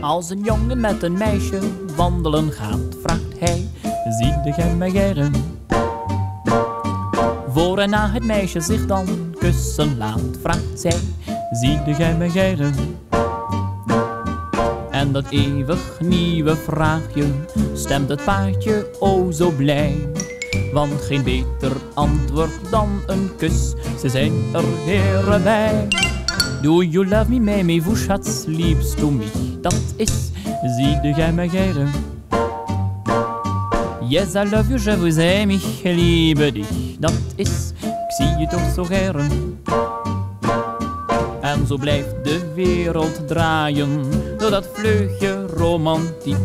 Als een jongen met een meisje wandelen gaat, vraagt hij, zie jij mij geren? Voor en na het meisje zich dan kussen laat, vraagt zij, zie jij mij geren? En dat eeuwig nieuwe vraagje stemt het paardje o zo blij. Want geen beter antwoord dan een kus, ze zijn er heren bij. Do you love me, Mamie, vous schatz, liebst du mich? Dat is, zie jij mij geren? Yes, I love you, je vous aime, ich liebe dich. Dat is, ik zie je toch zo geren. En zo blijft de wereld draaien door dat vleugje romantiek.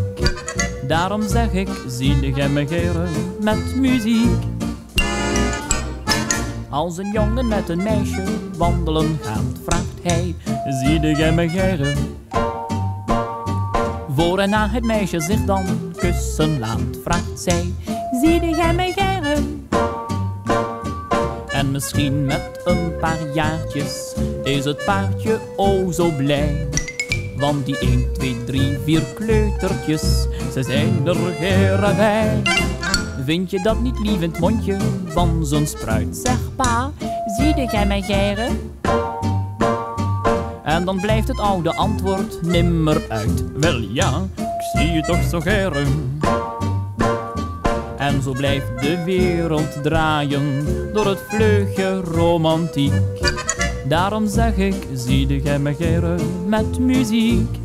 Daarom zeg ik, zie jij me geren met muziek. Als een jongen met een meisje wandelen gaat, vraagt hij, zie jij me geren? Voor en na het meisje zich dan kussen laat, vraagt zij, zie jij me geren? En misschien met een paar jaartjes is het paardje o zo blij. Want die 1, 2, 3, 4 kleutertjes, ze zijn er heren bij. Vind je dat niet het mondje van zo'n spruit? Zeg pa, zie jij mij geren? En dan blijft het oude antwoord nimmer uit. Wel ja, ik zie je toch zo geren. En zo blijft de wereld draaien door het vleugje romantiek. Daarom zeg ik, zie jij me geren met muziek.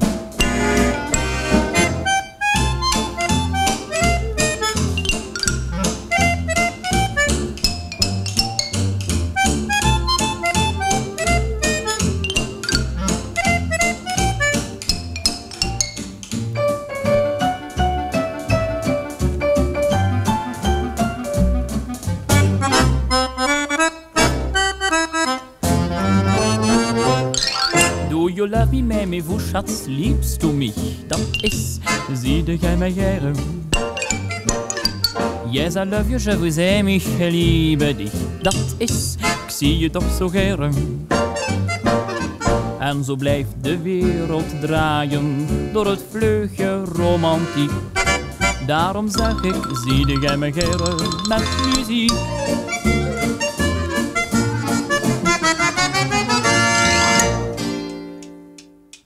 You love me, Mamie, vous schatz, liebst du mich? Dat is, zie jij mij geren? Yes, I love you, je vous aime, ich liebe dich. Dat is, ik zie je toch zo geren. En zo blijft de wereld draaien door het vleugje romantiek. Daarom zeg ik, zie jij mij geren met muziek.